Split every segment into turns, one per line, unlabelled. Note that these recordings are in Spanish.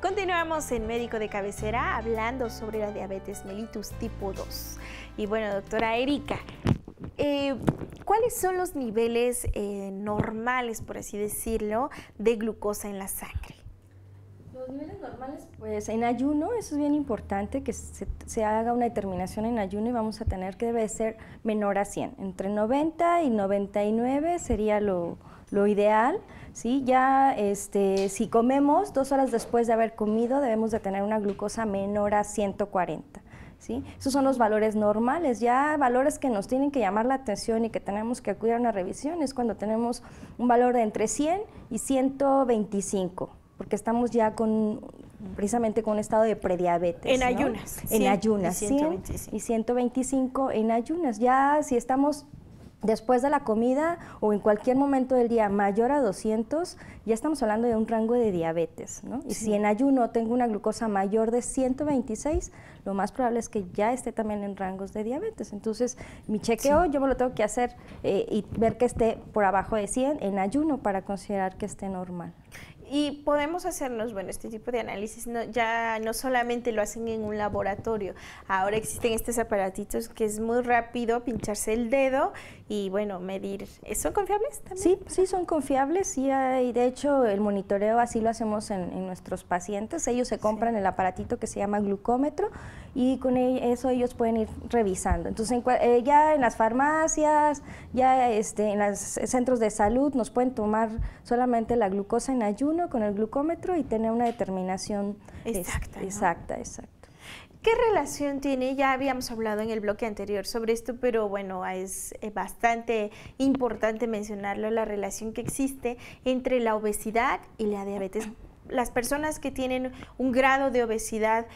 Continuamos en Médico de Cabecera hablando sobre la diabetes mellitus tipo 2. Y bueno, doctora Erika, eh, ¿cuáles son los niveles eh, normales, por así decirlo, de glucosa en la sangre?
Los niveles normales, pues en ayuno, eso es bien importante, que se, haga una determinación en ayuno y vamos a tener que debe ser menor a 100. Entre 90 y 99 sería lo, ideal. ¿sí? Ya este, si comemos dos horas después de haber comido, debemos de tener una glucosa menor a 140. ¿Sí? Esos son los valores normales, ya valores que nos tienen que llamar la atención y que tenemos que acudir a una revisión es cuando tenemos un valor de entre 100 y 125 porque estamos ya con precisamente con un estado de prediabetes.
En ayunas.
En ayunas, y 125. y 125 en ayunas. Ya si estamos después de la comida o en cualquier momento del día mayor a 200, ya estamos hablando de un rango de diabetes. ¿no? Y si en ayuno tengo una glucosa mayor de 126, lo más probable es que ya esté también en rangos de diabetes. Entonces, mi chequeo yo me lo tengo que hacer eh, y ver que esté por abajo de 100 en ayuno para considerar que esté normal.
Y podemos hacernos, bueno, este tipo de análisis no, ya no solamente lo hacen en un laboratorio, ahora existen estos aparatitos que es muy rápido pincharse el dedo y bueno, medir. ¿Son confiables también?
Sí, sí son confiables, sí hay, de hecho el monitoreo así lo hacemos en, nuestros pacientes, ellos se compran el aparatito que se llama glucómetro y con eso ellos pueden ir revisando. Entonces eh, ya en las farmacias, ya este, en los centros de salud nos pueden tomar solamente la glucosa en ayuno con el glucómetro y tener una determinación
exacta.
Exacta, exacta.
¿Qué relación tiene? Ya habíamos hablado en el bloque anterior sobre esto, pero bueno, es eh, bastante importante mencionarlo, la relación que existe entre la obesidad y la diabetes. Las personas que tienen un grado de obesidad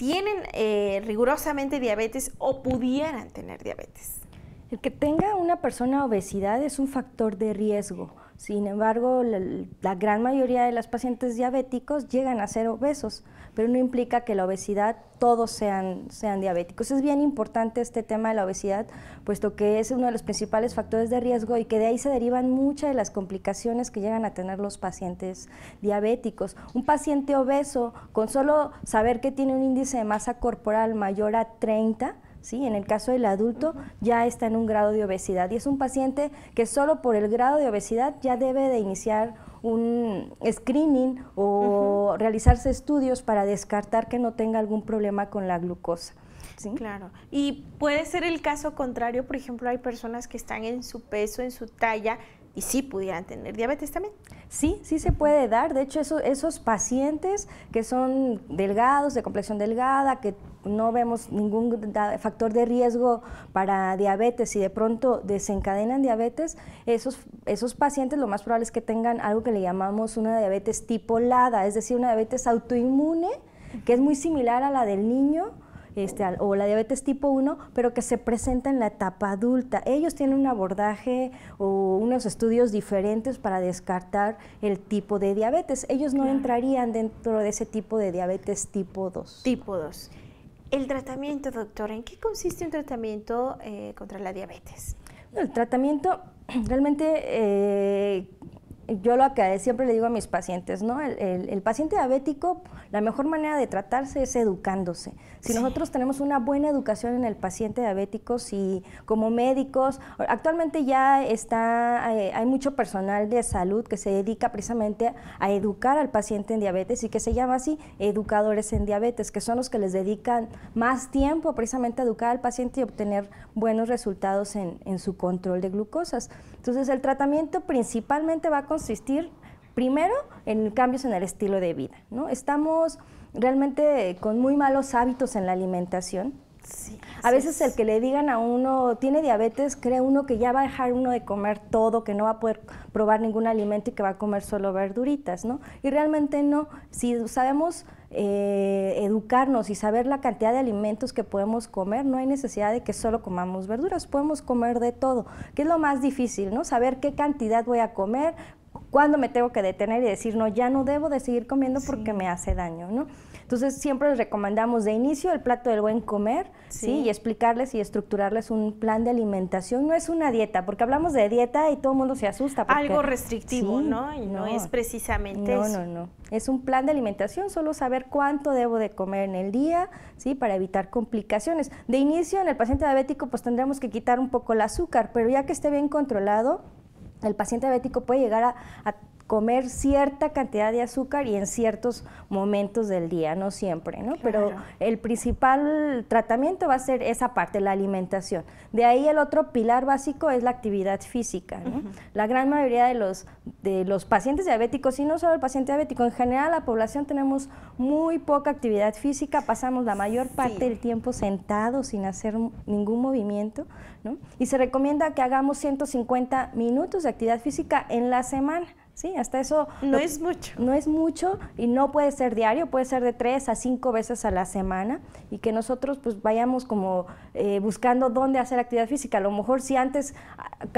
tienen eh, rigurosamente diabetes o pudieran tener diabetes.
El que tenga una persona obesidad es un factor de riesgo. Sin embargo, la, gran mayoría de los pacientes diabéticos llegan a ser obesos, pero no implica que la obesidad todos sean, sean diabéticos. Es bien importante este tema de la obesidad, puesto que es uno de los principales factores de riesgo y que de ahí se derivan muchas de las complicaciones que llegan a tener los pacientes diabéticos. Un paciente obeso, con solo saber que tiene un índice de masa corporal mayor a 30, ¿sí? En el caso del adulto ya está en un grado de obesidad y es un paciente que solo por el grado de obesidad ya debe de iniciar un screening o realizarse estudios para descartar que no tenga algún problema con la glucosa.
¿Sí? Claro. Y puede ser el caso contrario, por ejemplo, hay personas que están en su peso, en su talla, y sí pudieran tener diabetes también.
Sí, sí se puede dar. De hecho, esos pacientes que son delgados, de complexión delgada, que no vemos ningún factor de riesgo para diabetes y de pronto desencadenan diabetes, esos, esos pacientes lo más probable es que tengan algo que le llamamos una diabetes tipo LADA, es decir, una diabetes autoinmune, que es muy similar a la del niño, este, o la diabetes tipo 1, pero que se presenta en la etapa adulta. Ellos tienen un abordaje o unos estudios diferentes para descartar el tipo de diabetes. Ellos no entrarían dentro de ese tipo de diabetes tipo 2.
Tipo 2. El tratamiento, doctora, ¿en qué consiste un tratamiento eh, contra la diabetes?
El tratamiento realmente eh, yo lo que siempre le digo a mis pacientes, ¿no? El, paciente diabético, la mejor manera de tratarse es educándose. Si nosotros tenemos una buena educación en el paciente diabético, si como médicos, actualmente ya está, eh, hay mucho personal de salud que se dedica precisamente a educar al paciente en diabetes y que se llama así educadores en diabetes, que son los que les dedican más tiempo precisamente a educar al paciente y obtener buenos resultados en, en su control de glucosas. Entonces el tratamiento principalmente va a consistir primero en cambios en el estilo de vida. ¿no? Estamos realmente con muy malos hábitos en la alimentación. a veces el que le digan a uno, tiene diabetes, cree uno que ya va a dejar uno de comer todo, que no va a poder probar ningún alimento y que va a comer solo verduritas, ¿no? Y realmente no. Si sabemos eh, educarnos y saber la cantidad de alimentos que podemos comer, no hay necesidad de que solo comamos verduras, podemos comer de todo, que es lo más difícil, ¿no? Saber qué cantidad voy a comer, cuándo me tengo que detener y decir, no, ya no debo de seguir comiendo porque me hace daño, ¿no? Entonces siempre les recomendamos de inicio el plato del buen comer, ¿sí? Y explicarles y estructurarles un plan de alimentación. No es una dieta, porque hablamos de dieta y todo el mundo se asusta.
Algo restrictivo, ¿no? Y no, es precisamente
no, No, no, Es un plan de alimentación, solo saber cuánto debo de comer en el día, ¿sí? Para evitar complicaciones. De inicio, en el paciente diabético, pues tendremos que quitar un poco el azúcar, pero ya que esté bien controlado, el paciente diabético puede llegar a comer cierta cantidad de azúcar y en ciertos momentos del día, no siempre, ¿no? Pero el principal tratamiento va a ser esa parte, la alimentación. De ahí el otro pilar básico es la actividad física, La gran mayoría de los, de los pacientes diabéticos, y no solo el paciente diabético, en general la población tenemos muy poca actividad física, pasamos la mayor parte del tiempo sentados sin hacer ningún movimiento, ¿no? Y se recomienda que hagamos 150 minutos de actividad física en la semana. Sí, hasta eso...
No es mucho.
No es mucho y no puede ser diario, puede ser de tres a cinco veces a la semana y que nosotros pues vayamos como eh, buscando dónde hacer actividad física. A lo mejor si antes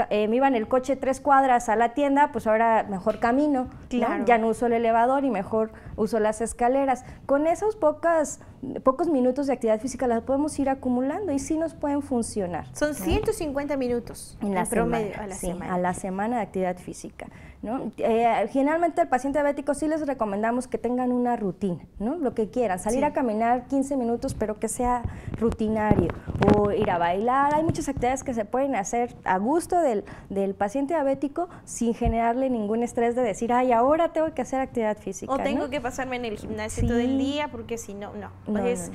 eh, me iba en el coche tres cuadras a la tienda, pues ahora mejor camino, ya no uso el elevador y mejor uso las escaleras. Con esos pocas, pocos minutos de actividad física las podemos ir acumulando y sí nos pueden funcionar.
Son 150 minutos en, la promedio a la semana.
A la semana de actividad física. Eh, generalmente al paciente diabético sí les recomendamos que tengan una rutina, ¿no? lo que quieran, salir a caminar 15 minutos pero que sea rutinario o ir a bailar, hay muchas actividades que se pueden hacer a gusto del, del paciente diabético sin generarle ningún estrés de decir, ay, ahora tengo que hacer actividad física.
O tengo que pasarme en el gimnasio todo el día porque si no, no. Pues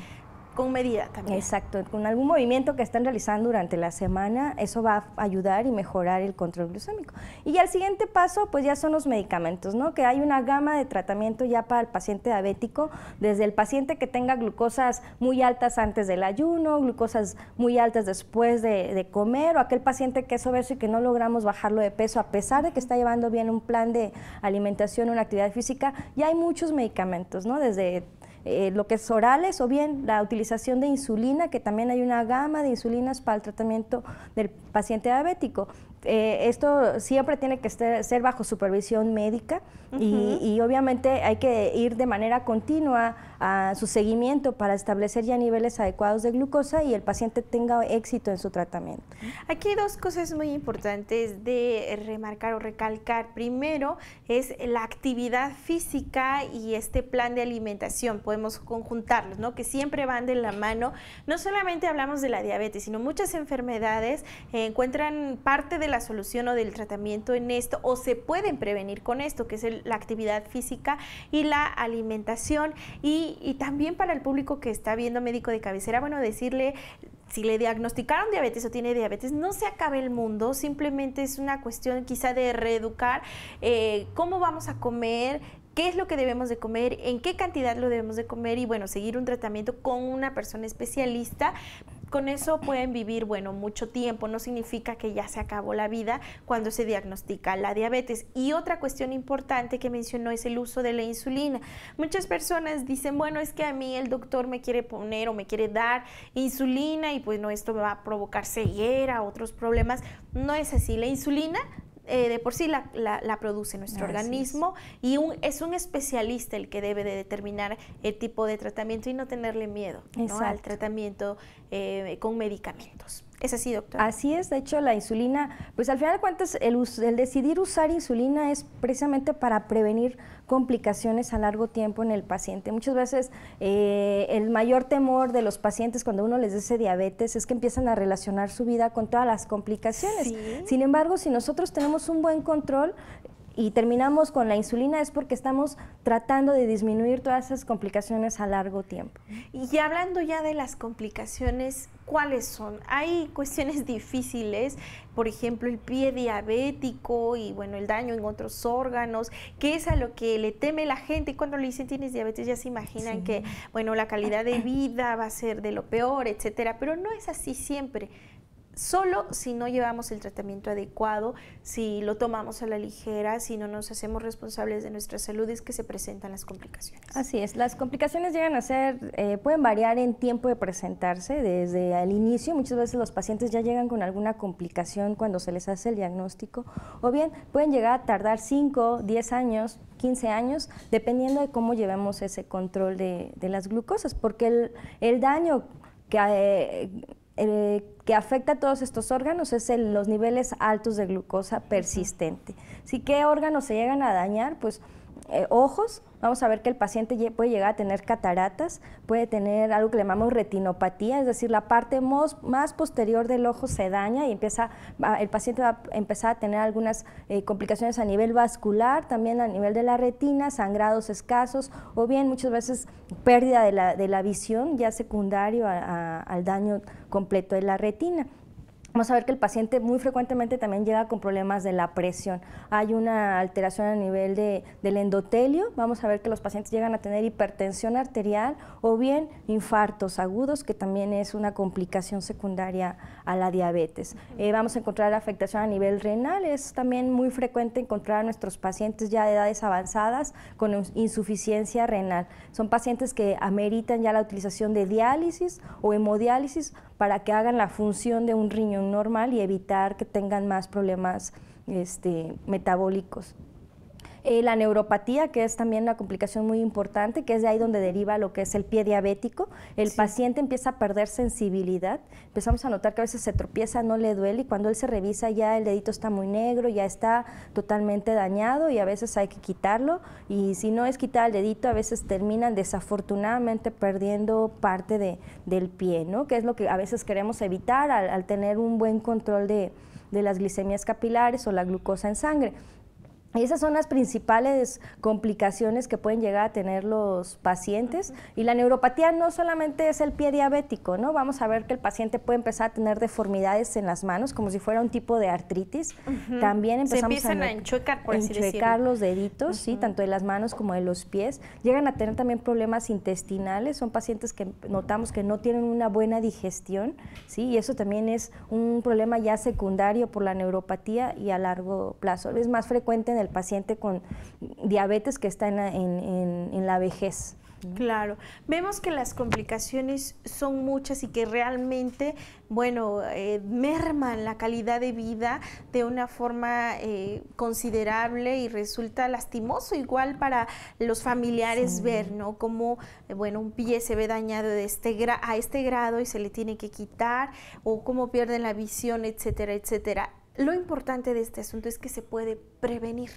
con medida también.
Exacto, con algún movimiento que estén realizando durante la semana, eso va a ayudar y mejorar el control glucémico. Y ya el siguiente paso, pues ya son los medicamentos, ¿no? Que hay una gama de tratamiento ya para el paciente diabético, desde el paciente que tenga glucosas muy altas antes del ayuno, glucosas muy altas después de, de comer, o aquel paciente que es obeso y que no logramos bajarlo de peso a pesar de que está llevando bien un plan de alimentación, una actividad física, ya hay muchos medicamentos, ¿no? Desde eh, lo que es orales o bien la utilización de insulina, que también hay una gama de insulinas para el tratamiento del paciente diabético. Eh, esto siempre tiene que ser, bajo supervisión médica y, obviamente hay que ir de manera continua a su seguimiento para establecer ya niveles adecuados de glucosa y el paciente tenga éxito en su tratamiento.
Aquí hay dos cosas muy importantes de remarcar o recalcar. Primero es la actividad física y este plan de alimentación. Podemos conjuntarlos, ¿no? Que siempre van de la mano. No solamente hablamos de la diabetes, sino muchas enfermedades encuentran parte de la solución o del tratamiento en esto o se pueden prevenir con esto, que es la actividad física y la alimentación. Y, y también para el público que está viendo médico de cabecera, bueno, decirle si le diagnosticaron diabetes o tiene diabetes, no se acabe el mundo, simplemente es una cuestión quizá de reeducar eh, cómo vamos a comer, qué es lo que debemos de comer, en qué cantidad lo debemos de comer y bueno, seguir un tratamiento con una persona especialista. Con eso pueden vivir, bueno, mucho tiempo, no significa que ya se acabó la vida cuando se diagnostica la diabetes. Y otra cuestión importante que mencionó es el uso de la insulina. Muchas personas dicen, bueno, es que a mí el doctor me quiere poner o me quiere dar insulina y pues no, esto me va a provocar ceguera, otros problemas. No es así, la insulina eh, de por sí la, la, produce nuestro organismo y un, es un especialista el que debe de determinar el tipo de tratamiento y no tenerle miedo al tratamiento eh, con medicamentos. ¿Es así, doctor?
Así es, de hecho la insulina, pues al final de cuentas el, el, decidir usar insulina es precisamente para prevenir complicaciones a largo tiempo en el paciente. Muchas veces eh, el mayor temor de los pacientes cuando uno les dice diabetes es que empiezan a relacionar su vida con todas las complicaciones. Sin embargo, si nosotros tenemos un buen control, y terminamos con la insulina es porque estamos tratando de disminuir todas esas complicaciones a largo tiempo.
Y hablando ya de las complicaciones, ¿cuáles son? Hay cuestiones difíciles, por ejemplo, el pie diabético y bueno, el daño en otros órganos, que es a lo que le teme la gente. Y cuando le dicen tienes diabetes ya se imaginan que, bueno, la calidad de vida va a ser de lo peor, etcétera, pero no es así siempre solo si no llevamos el tratamiento adecuado, si lo tomamos a la ligera, si no nos hacemos responsables de nuestra salud, es que se presentan las complicaciones.
Así es, las complicaciones llegan a ser, eh, pueden variar en tiempo de presentarse desde el inicio, muchas veces los pacientes ya llegan con alguna complicación cuando se les hace el diagnóstico, o bien pueden llegar a tardar 5, 10 años 15 años, dependiendo de cómo llevemos ese control de, las glucosas, porque el, daño que, eh, eh, que afecta a todos estos órganos es los niveles altos de glucosa persistente. Si qué órganos se llegan a dañar, pues eh, ojos, vamos a ver que el paciente puede llegar a tener cataratas, puede tener algo que le llamamos retinopatía, es decir, la parte más posterior del ojo se daña y empieza, el paciente va a empezar a tener algunas eh, complicaciones a nivel vascular, también a nivel de la retina, sangrados escasos o bien muchas veces pérdida de la, de la visión ya secundario al daño completo de la retina. Vamos a ver que el paciente muy frecuentemente también llega con problemas de la presión. Hay una alteración a nivel de, del endotelio. Vamos a ver que los pacientes llegan a tener hipertensión arterial o bien infartos agudos, que también es una complicación secundaria a la diabetes. Eh, vamos a encontrar afectación a nivel renal. Es también muy frecuente encontrar a nuestros pacientes ya de edades avanzadas con insuficiencia renal. Son pacientes que ameritan ya la utilización de diálisis o hemodiálisis para que hagan la función de un riñón normal y evitar que tengan más problemas este, metabólicos. Eh, la neuropatía, que es también una complicación muy importante, que es de ahí donde deriva lo que es el pie diabético. El paciente empieza a perder sensibilidad, empezamos a notar que a veces se tropieza, no le duele y cuando él se revisa ya el dedito está muy negro, ya está totalmente dañado y a veces hay que quitarlo y si no es quitar el dedito, a veces terminan desafortunadamente perdiendo parte de, del pie, ¿no? que es lo que a veces queremos evitar al, tener un buen control de, de las glicemias capilares o la glucosa en sangre. Esas son las principales complicaciones que pueden llegar a tener los pacientes. Y la neuropatía no solamente es el pie diabético, ¿no? Vamos a ver que el paciente puede empezar a tener deformidades en las manos, como si fuera un tipo de artritis. También empezamos
a, a, enchuecar, por
enchuecar los deditos, ¿sí? Tanto de las manos como de los pies. Llegan a tener también problemas intestinales. Son pacientes que notamos que no tienen una buena digestión, ¿sí? Y eso también es un problema ya secundario por la neuropatía y a largo plazo. Es más frecuente en el paciente con diabetes que está en, la vejez.
Claro, vemos que las complicaciones son muchas y que realmente, bueno, eh, merman la calidad de vida de una forma eh, considerable y resulta lastimoso igual para los familiares ver, ¿no? Como, eh, bueno, un pie se ve dañado de este a este grado y se le tiene que quitar o cómo pierden la visión, etcétera, etcétera lo importante de este asunto es que se puede prevenir.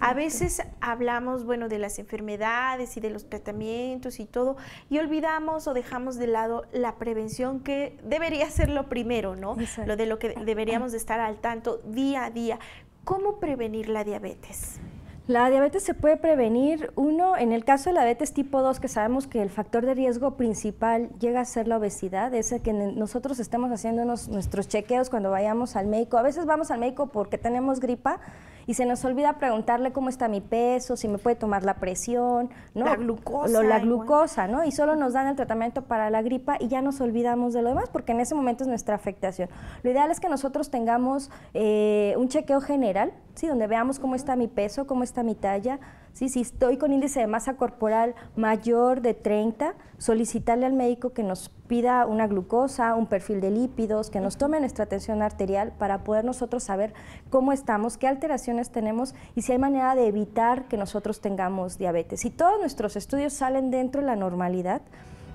A veces hablamos, bueno, de las enfermedades y de los tratamientos y todo, y olvidamos o dejamos de lado la prevención que debería ser lo primero, ¿no? Lo de lo que deberíamos de estar al tanto día a día. ¿Cómo prevenir la diabetes?
La diabetes se puede prevenir, uno, en el caso de la diabetes tipo 2, que sabemos que el factor de riesgo principal llega a ser la obesidad, es el que nosotros estemos haciendo nuestros chequeos cuando vayamos al médico. A veces vamos al médico porque tenemos gripa, y se nos olvida preguntarle cómo está mi peso, si me puede tomar la presión, ¿no?
La glucosa.
la glucosa, ¿no? Y solo nos dan el tratamiento para la gripa y ya nos olvidamos de lo demás porque en ese momento es nuestra afectación. Lo ideal es que nosotros tengamos eh, un chequeo general, ¿sí? Donde veamos cómo está mi peso, cómo está mi talla, ¿sí? Si estoy con índice de masa corporal mayor de 30, solicitarle al médico que nos pida una glucosa, un perfil de lípidos, que nos tome nuestra tensión arterial para poder nosotros saber cómo estamos, qué alteraciones tenemos y si hay manera de evitar que nosotros tengamos diabetes. Si todos nuestros estudios salen dentro de la normalidad,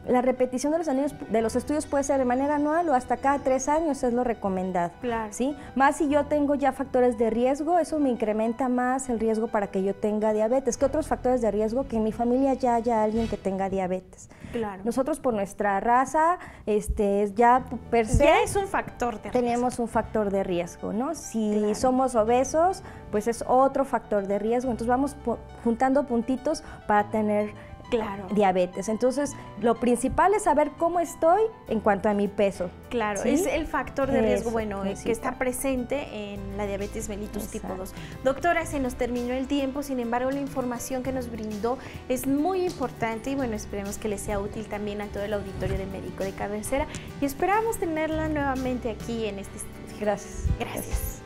la repetición de los, años, de los estudios puede ser de manera anual o hasta cada tres años es lo recomendado.
Claro.
¿sí? Más si yo tengo ya factores de riesgo, eso me incrementa más el riesgo para que yo tenga diabetes. ¿Qué otros factores de riesgo? Que en mi familia ya haya alguien que tenga diabetes.
Claro.
Nosotros por nuestra raza, este, ya per se...
Ya es un factor de
riesgo. Tenemos un factor de riesgo, ¿no? Si somos obesos, pues es otro factor de riesgo. Entonces vamos juntando puntitos para tener
claro.
diabetes. Entonces, lo principal es saber cómo estoy en cuanto a mi peso.
Claro, es el factor de riesgo, bueno, que está presente en la diabetes mellitus tipo 2. Doctora, se nos terminó el tiempo, sin embargo, la información que nos brindó es muy importante y bueno, esperemos que le sea útil también a todo el auditorio de médico de cabecera y esperamos tenerla nuevamente aquí en este estudio.
Gracias.
Gracias.